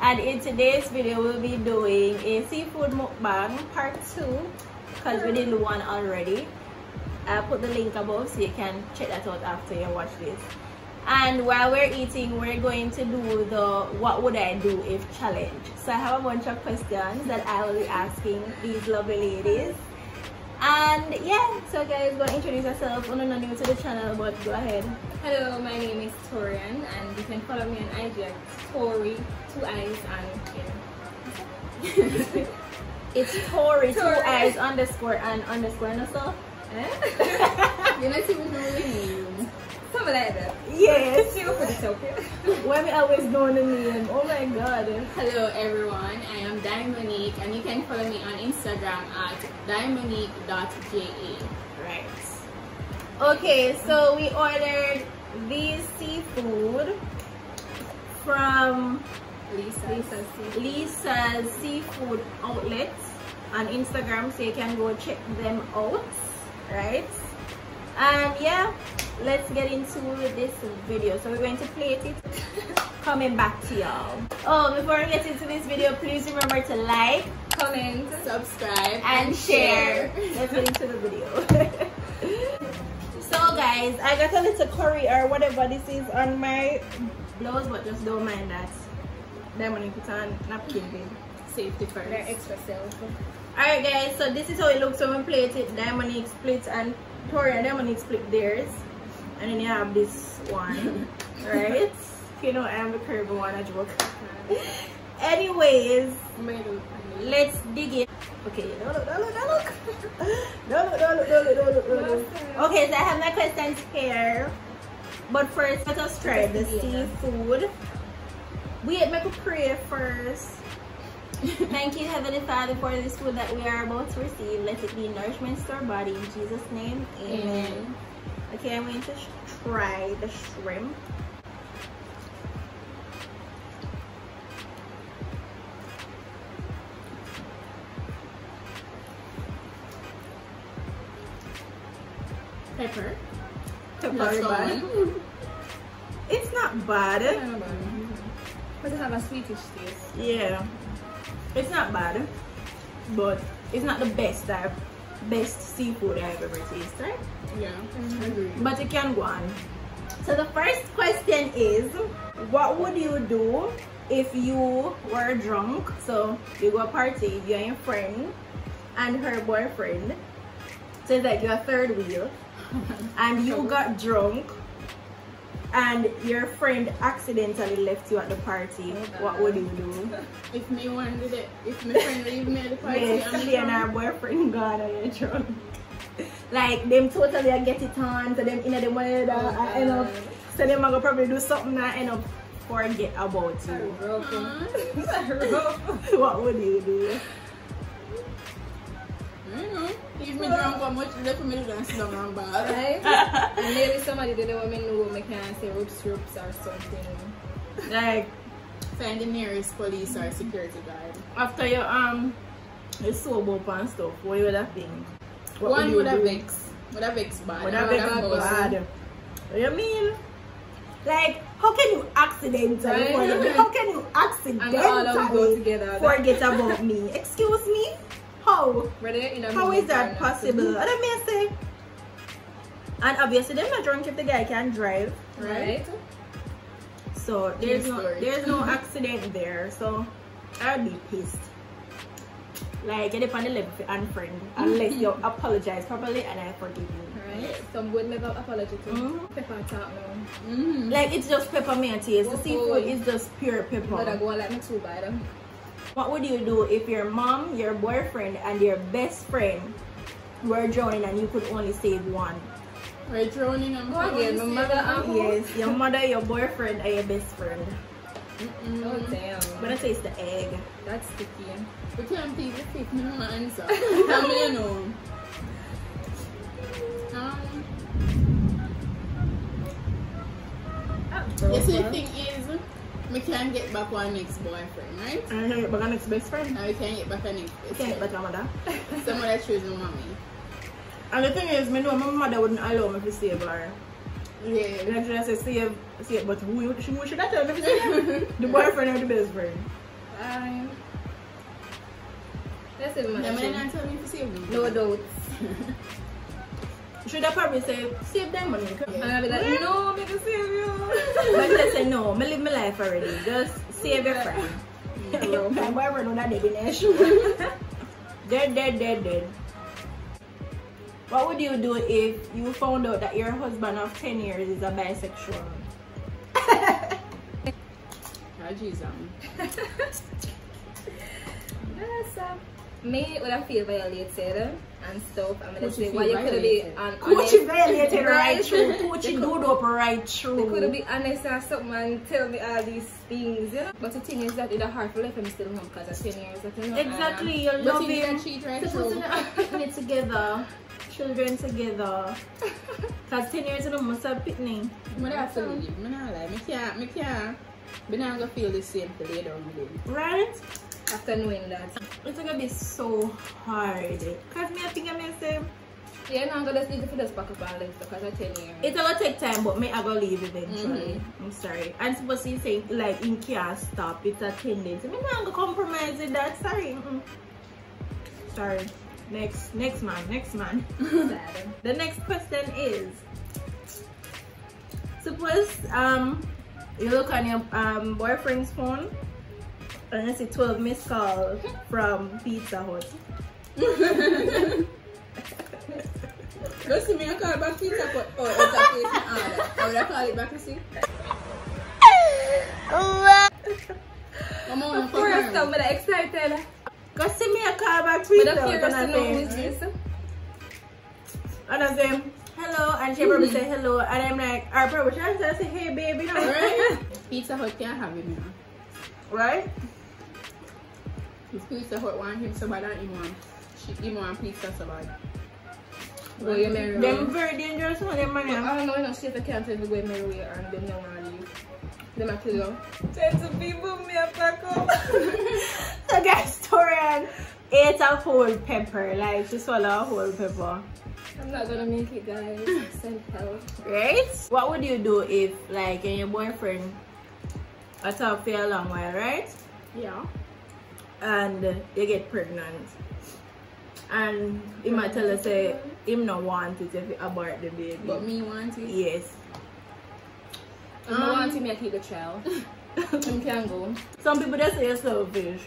and in today's video we'll be doing a seafood mukbang part two because we did one already. I'll put the link above so you can check that out after you watch this. And while we're eating we're going to do the what would i do if challenge. So i have a bunch of questions that i will be asking these lovely ladies and yeah so guys go introduce yourself i'm not new to the channel but go ahead. Hello my name is torian and you can follow me on ig at tori two eyes and yeah. it's tori, two eyes underscore and underscore and so. Eh? you know see me name something like that yes. See for the token why me always know the name oh my god. Hello everyone. I am Monique, and you can follow me on instagram at diamonique.ja right. Okay so we ordered this seafood from Lisa. Lisa's. Seafood. Lisa's seafood outlet on Instagram so you can go check them out right and yeah let's get into this video. So we're going to plate it. Coming back to y'all. Oh before we get into this video please remember to like comment subscribe and, and share. share. Let's get into the video. So guys i got a little curry or whatever this is on my blouse but just don't mind that. You put on napkin babe safety first. They're extra safe Alright guys, so this is how it looks when we plate it. Diamond split and Victoria naman needs split theirs. And then you have this one, right? you know, I'm the curvy one, I joke. Anyways, let's dig in. Okay, don't look, don't look, don't look. don't look, don't look, don't look, don't look. Okay, so I have my questions here. But first, let us try the seafood. Wait, make a prayer first. Thank you, Heavenly Father, for this food that we are about to receive. Let it be nourishment to our body. In Jesus' name, amen. amen. Okay, I'm going to try the shrimp. Pepper. Pepper bad. it's not bad. But it have a sweetish taste. Yeah. It's not bad. But it's not the best type best seafood I've ever tasted. Yeah, I agree. Mm-hmm. But it can go on. So the first question is, what would you do if you were drunk? So you go a party, you and your friend and her boyfriend. So that like you're a third wheel. and you got drunk and your friend accidentally left you at the party, oh, what would you do? If me one did it, if my friend leave me at the party yes, and, and our boyfriend gone and you're drunk. like them totally get it on, so them in the way that uh, oh, I end up so them gonna probably do something that end up forget about you. what would you do? If me drunk how much left me to sit down and bad. Right? and maybe somebody did want me know me can say ropes ropes or something. Like find the nearest police or security guard. After you um you sober up and stuff, what would have been? What One would have vex. Would have vex bad. Would have vex bad. What you mean? Like, how can you accidentally right? How can you accidentally forget about me? Excuse me? How? How is that possible? I don't mean say. And obviously they're not drunk if the guy can drive. Right? right? So there's no there's no accident there. So I'd be pissed. Like get up on the level for unfriend unless you apologize properly and I forgive you. Right? Some would never apologize to mm -hmm. pepper talk now. Mm -hmm. Like it's just pepper peppermint taste. The seafood is just pure pepper. But I go like me too bad. What would you do if your mom, your boyfriend, and your best friend were drowning and you could only save one? We're drowning and go again. My mother and Yes, your mother, your boyfriend, and your best friend. Mm -mm. Oh damn. But I say it's the egg. That's sticky. We can't take the stick, no answer. How many you know? Um, you see, the thing is, we can't get back our next boyfriend, right? I can get back our next best friend. No, we can't get back our next best can't get back our mother. Somebody choose my mommy. And the thing is, me know my mother wouldn't allow me to stay by her. Yeah. Like she say save, save, but who, she, who should I tell me save? the boyfriend or the best friend? Fine. That's it, man. The man tell me to save. No doubt. Should I probably say, save them money? And I'll be like, no, me to save you. but let's say, no, me live my life already. Just save your friend. My boyfriend on that dead in Dead, dead, dead, dead. What would you do if you found out that your husband of 10 years is a bisexual? oh, Jesus. yes, um, me would I feel violated and stuff. I'm gonna say why you could be on Coochie violated right through. Coochie do up right through. They could be honest or something and tell me all these things, you know. But the thing is that it's hard for life I'm still home because of 10 years. You know, exactly, you're but loving. But cheat right through. picnic together. Children together. Because 10 years you must have picnic. But that's a leave. I'm not like, I can't, I can't. But now I'm going to feel the same till later on. Right? After knowing that. It's gonna be so hard. Cause me I think I'm say yeah, no, I'm gonna just need to just pack up all this because I tell you. It's gonna take time, but me I gonna leave eventually. Mm -hmm. I'm sorry. I'm supposed to say like in can't stop. It's a tendency. Me not gonna compromise with that. Sorry. Mm -mm. Sorry. Next, next man, next man. the next question is: Suppose um you look on your um boyfriend's phone and I see 12 missed calls from Pizza Hut. Don't see me, I call back Pizza Hut. Oh, it's a place in order. How would I call it back, you see? Come on, of course, I'm excited. Cause see me, I call back Pizza Hut and I say, and I say, hello, and she probably say hello, and I'm like, I probably trying to say, hey baby, no, right? Pizza Hut can't have him, you know. Right? His pizza hut want him so bad and him want, she, him want pizza so bad. Go you marry Them very dangerous one, them man. I don't know, you know, she can't tell me where marry way and them no want to leave. Them a kill you. Tell to people me a pack up. so guys, Torian ate a whole pepper, like she swallow a whole pepper. I'm not gonna make it guys. Send help. Right? What would you do if like and your boyfriend I talk for a long while, right? Yeah and they get pregnant. And he might tell us say him not want it if he abort the baby. But me want it? Yes. Um, I want to make the child. Him can go. Some people just say you're selfish.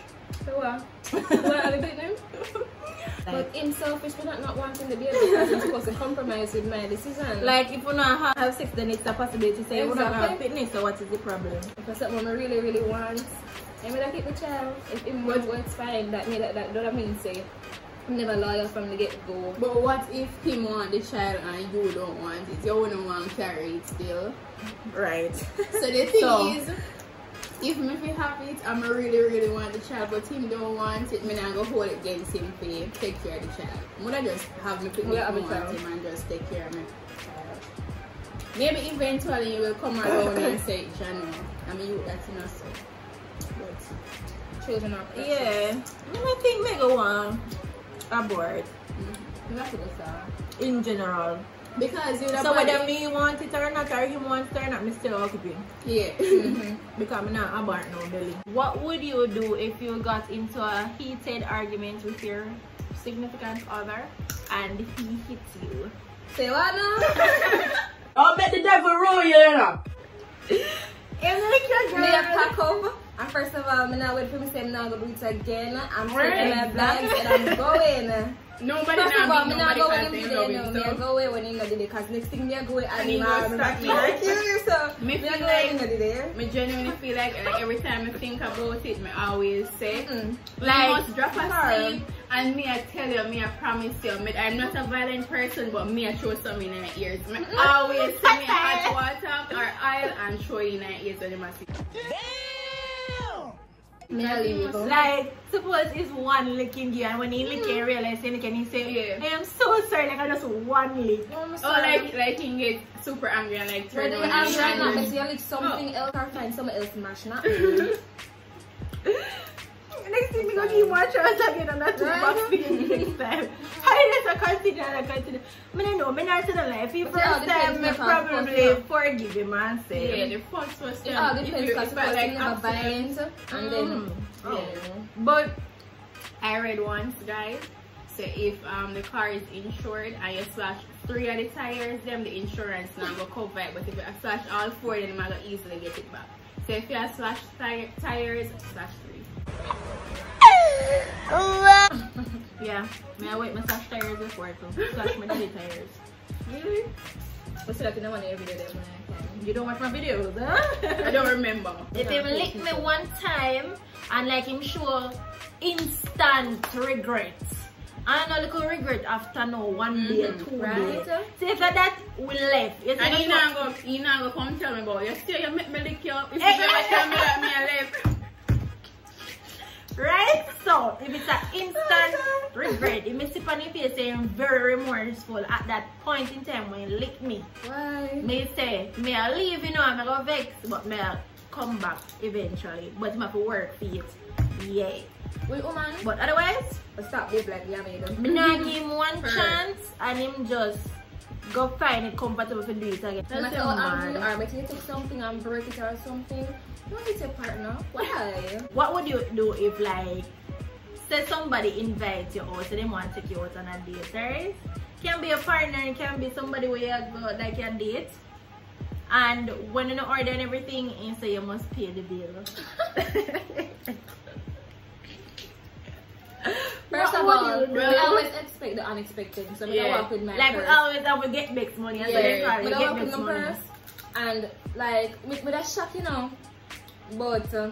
So what? What are they name But him selfish for not, not wanting the baby. Because he's supposed to compromise with my decision. Like if you not have sex then it's a possibility to say exactly. you don't have fitness so what is the problem? If it's something I really really want I'm gonna keep the child. If it works, works fine. That mean that that don't mean say I'm never loyal from the get go. But what if him want the child and you don't want it? You wouldn't want to carry it still. Right. So the thing so, is if me if have it, I'm really really want the child, but him don't want it, me not go hold it against him for take care of the child. I'm gonna just have me put me on him and just take care of me. Maybe eventually you will come around and say, Jano, I mean you that's not so children are precious. Yeah. I think mega one abort. Mm-hmm. That's what it's In general. Because you know So whether me want it or not or he wants it or not, me still occupying. Yeah. mm-hmm. Because I'm not abort no belly. What would you do if you got into a heated argument with your significant other and he hits you? Say what now? I'll bet the devil rule you, you know. And like your girl. May I pack over? And first of all, I'm not wait for me to say I'm not going to do it again. I'm taking my bags and I'm going. Nobody First of all, I'm not going to do it. No, I go away when you know the because next thing me I go away and you know back here. So me feel like me genuinely feel like like every time I think about it, me always say mm. like must drop asleep and me I tell you, me I promise you, me, I'm not a violent person, but me I throw some in my ears. Me always say me hot water or oil and throw in my ears when you must see. Like, suppose it's one licking you, and when he lick you, realize he lick and he say, yeah. I am so sorry, like I just one lick. Oh, oh like, like he get super angry and like turn around. Angry and not, because you lick something oh. else or find someone else smash, not next thing we gonna give more chance again and that's two box video next time. I just consider and consider. I don't know, I not say the life. If first time, I probably forgive him and say. Yeah, the first first time. It all depends because like and then. Oh. But I read once, guys. So if um the car is insured and you slash three of the tires, then the insurance now go cover it. But if you slash all four, then you might easily get it back. So if you have slash tires, slash three. Yeah, may I wait my slash tires before to slash my three tires. Really? What's that in the one every day when I can? You don't watch my videos, huh? I don't remember. If him lick me one time and like him show instant regret. And a little regret after no one day, Mhm, two right? days. So after that, we left. You And you not go, you not come tell me about you still you make me lick you. If you never eh, tell me that me a left. Right? So, if it's an instant regret, if me sip on your face saying very remorseful at that point in time when you lick me, Why? me say, me I leave, you know, I'm go vex, but me I come back eventually. But me have to work for it. Yeah. Woman. But otherwise, But stop live like them. me not give him one chance and him just go find it comfortable to do it again. No matter so how angry you mad. are, you take something and break it or something, don't hit your partner. Why? What would you do if like say somebody invites you out, so they want to take you out on a date, right? Can be a partner, it can be somebody where you go like a date. And when you order and everything, you say you must pay the bill. First of all, we always expect the unexpected. So I'm Yeah. walk with my like we purse. always have to get back money, Yeah, they try we get my money. purse. And like, with, with a shock, you know. But uh,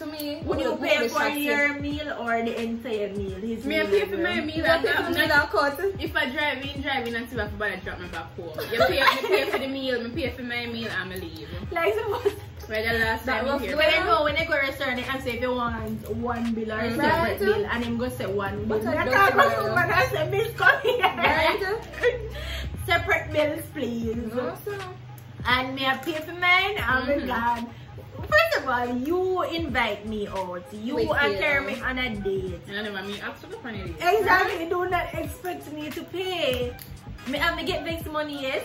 to me, Would you we- we pay for your meal or the entire meal? His Me meal pay for your- my meal You and pay for I'm me not- that cut. If I drive in, drive in until I have to drop me back home. You pay, me pay for the meal, me pay for my meal, I'm leave. Like suppose Where the last That time here. when they go when they go to restaurant they ask if you want one bill or a separate Right. bill and him go say one bill. But I Me don't talk about know. someone and say miss come here. Right? separate bills please. No, so. And me I pay for mine. Oh my Mhm. god. First of all, you invite me out. You Wait, are yeah. carry me on a date. And I never me ask for the funny day. Exactly. Do not expect me to pay. Me I me get next money, yes.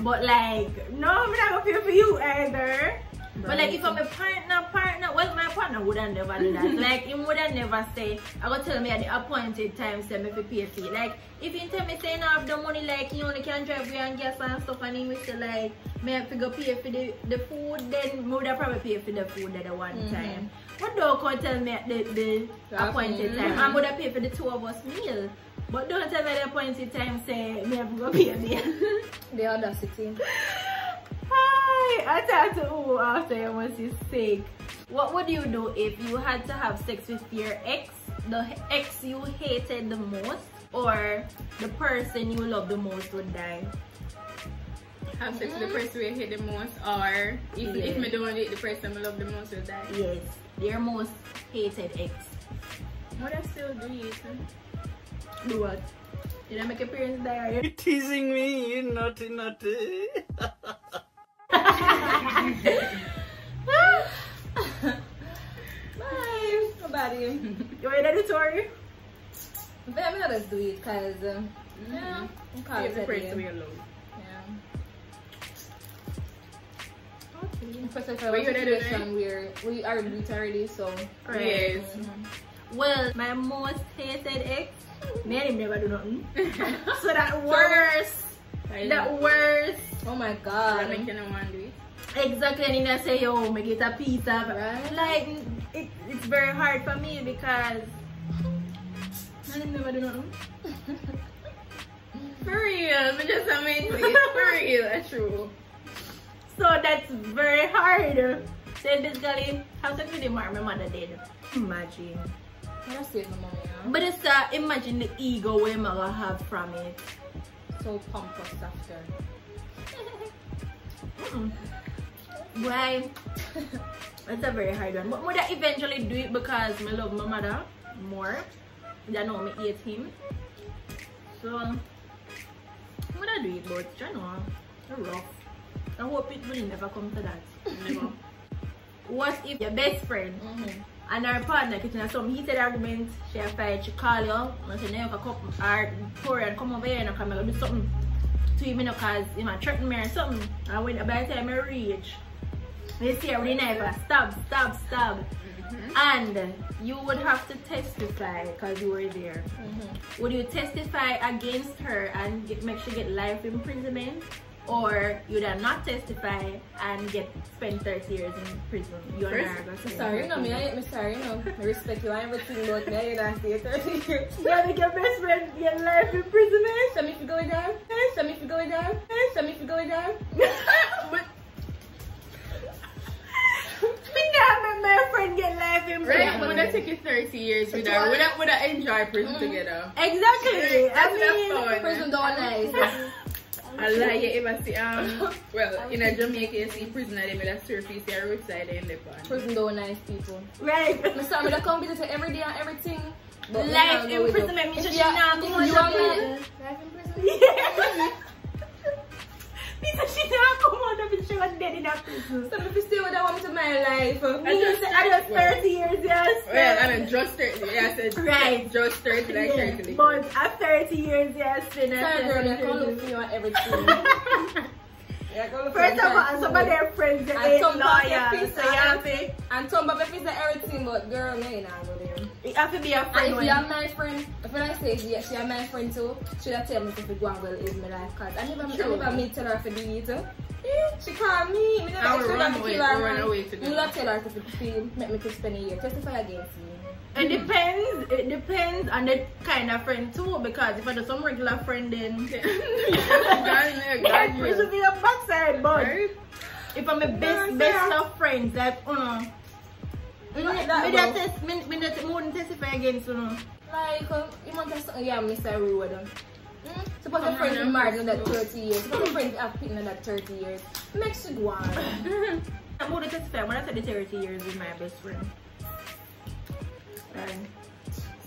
But like, no, I'm not gonna pay for you either. But like if I'm a partner, partner, well my partner wouldn't never do that. like he wouldn't never say, I gotta tell me at the appointed time say me fi pay for it. Like if you tell me say you have the money like you only can drive you and gas and stuff and he will say like me have to go pay for the, the food then would have probably pay for the food at the one Mhm. time. But don't come tell me at the, the appointed time. I'm gonna pay for the two of us meal. But don't tell me at the appointed time say me have to go pay meal. The audacity. Hi, I talked to who after you was sick. What would you do if you had to have sex with your ex, the ex you hated the most, or the person you love the most would die? Have sex with the person we hate the most, or if, Yeah. if me don't date the person I love the most will die. Yes, Their most hated ex. What I still do it. Do what? Did I make your parents die? Are you teasing me, naughty, naughty. Bye. Nobody. You ready to? But I'm gonna just do it because, uh, yeah, I'm calling it in a ready to situation where we are it already, so. Yes. Mhm. Well, my most hated ex, me and him never do nothing. so that worst, that worst. Oh my I god. make you no want do it. Exactly, and then I say, yo, make it a pizza. Right. Like, it, it's very hard for me because I never do nothing. For real, me just a make it. For real, that's true. So that's very hard. So basically, have sex with or my mother did. Imagine. Gonna my money, yeah. But it's uh, imagine the ego we gonna have from it. So pompous after. Mm. Why? It's a very hard one. But would I eventually do it because I love my mother more. I know me hate him. So, would I do it? But you know, rough. I hope it will never come to that. Never. What if your best friend Mm-hmm. and her partner getting in some heated argument. She fight, she call you, and say, no, come, or Korean, come over here and come and do something to him, you know, because he might threaten me or something. And when, by the time I reach, they see her with the knife, stab, stab, stab. Mm -hmm. And you would have to testify because you were there. Mm -hmm. Would you testify against her and get, make sure get life imprisonment? Or you would not testify and get spent 30 years in prison. You're First, sorry, no, me, I, me sorry, no. I respect you and everything, but me, I don't stay 30 years. Yeah, make your best friend get life imprisonment. Show me if you go down. Show me if you go down. Show me if you go down. but, me not make my friend get life in prison. Right, would I take you 30 years with her? Would I, would I enjoy prison mm. together? Exactly. That's I mean, prison don't nice. Allah, you ever see, um, well, in a Jamaica, you see prisoner, they made a surface, they are roadside in the pan. Prison don't nice people. Right. My gonna come visit every day and everything. But life imprisonment, me just not go on Life imprisonment? Yeah. Out of was dead in a prison. So if you stay with that woman to my life, me, I just, I just 30 years, yes. Well, I mean, just 30, yes, right. just 30, like yeah. 30. But at 30 years, yes, then I Sorry, girl, I can't look for you on everything. First of all, some of their friends, they ain't loyal. So you have to... And some of them is everything, but girl, me not go there. You have to be a friend. And if you're my friend, if I say yeah, she's my friend too, should I tell me if you go and well live my life? Cause I never, I never meet tell her for do it. Yeah, eh, she call me. Me not run away, run away together. Me not tell her to feel, make me to spend a year. Testify against me. It depends. It depends on the kind of friend too. Because if I do some regular friend, then it should be a backside. But if I'm a best best of friends, like oh you know, me that We test, me me that more testify against you know. Like um, you want to say yeah, Mr. Road. Mm? Suppose a friend is married in that 30 years. Suppose a friend have been in that 30 years. Makes you go on. I'm going to testify when I said the 30 years with my best friend. And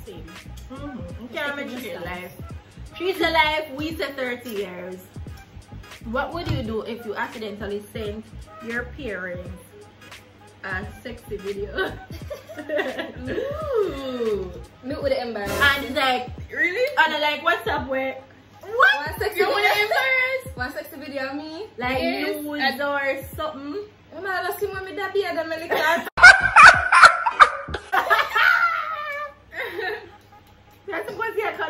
same. Mm-hmm. Okay, I'm she's alive. She's alive, we say 30 years. What would you do if you accidentally sent your parents a sexy video? Ooh. Me would embarrass. And it's like, really? And like, what's up with what? One sexy video. embarrass? One sexy video of me? Like yes. nudes or something? I'm not asking when me that be and I'm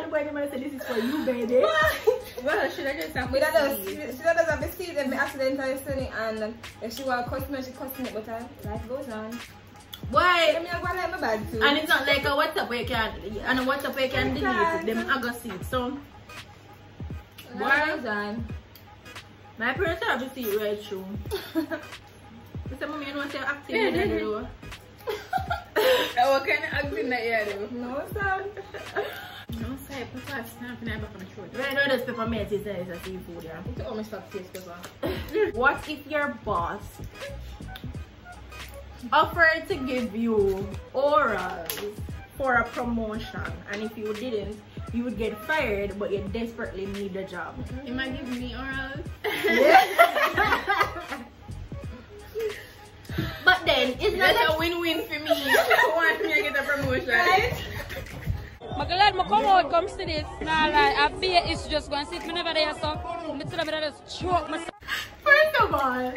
boy say this is for you, baby. Well, should I just have me that does she does have a seed and me accidentally sitting and if she want to cuss me, she cuss me, but uh, life goes on. Why? I mean, I go like my bag too. And it's not like a WhatsApp where you can, and a WhatsApp where you can delete them I got see So, why? My parents have to see it right through. Mr. Mommy, you know what you're acting in the What kind of acting that you do? No, son. No, say, put a stamp in back on the. Right now, this peppermint is is a seafood, yeah. It's almost stop taste pepper. what if your boss offered to give you orals for a promotion and if you didn't, you would get fired but you desperately need the job? You might give me orals? but then, it's not a win-win for me. I want me to get a promotion. Right? I'm glad I come out, come see this. Nah, like, a beer is just going to sit me never there, so I'm going to just choke myself. First of all,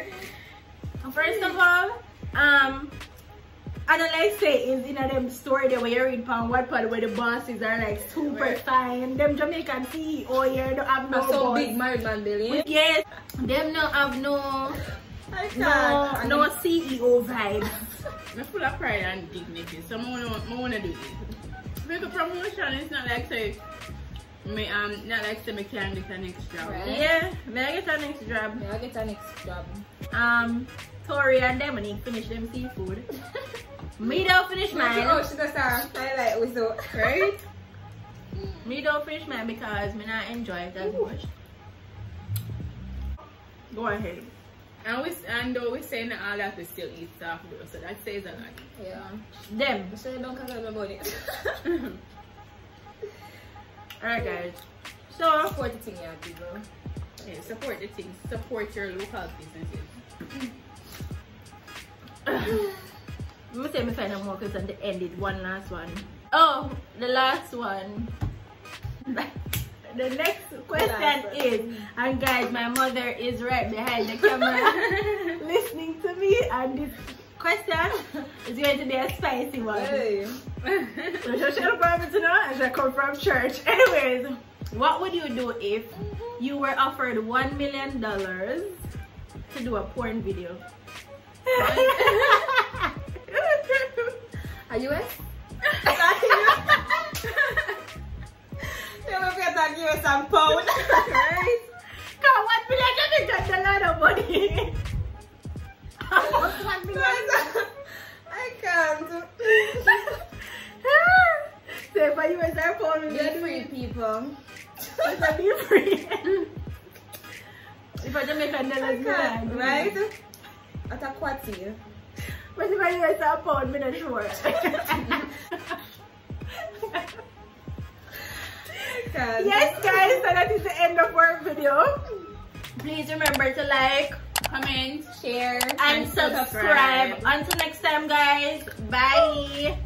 first of all, um, I don't like say is in a them story that we read on what part where the bosses are like super right. fine. Them Jamaican CEO here don't have no so boss. big married man billion. Yes. Them don't have no no, no CEO vibe. I'm full of pride and dignity. So I wanna, I wanna do it make a promotion. It's not like say me um not like say me can get a next job. Right. Yeah, may I get a next job? May I get a next job? Um Tori and them when finish them seafood. me don't finish mine. Oh, she does I like also. Right? me don't finish mine because me not enjoy it as much. Go ahead. And we and though we saying that all that we still eat soft dough, so that says a lot. Yeah. Them. So you don't care about it. Alright guys. So support the thing, yeah, people. Yeah, support the thing. Support your local businesses. me me say me find a more question to end it. One last one. Oh, the last one. the next question is, and guys, my mother is right behind the camera listening to me, and this question is going to be a spicy one. Hey. so she'll probably to know, and she'll come from church. Anyways, what would you do if you were offered one million dollars to do a porn video? Are you US? They will get that give us some pound. right? Come one million you think a lot of money. One million? I can't. so for you as our phone Get free people. A be free. if I Jamaican dollars, right? At a quarter. But if I use a pound, I'm not sure. Yes guys, so that is the end of our video. Please remember to like, comment, share, and, and subscribe. subscribe. Until next time guys, bye.